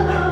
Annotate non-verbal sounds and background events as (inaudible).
Oh, (laughs)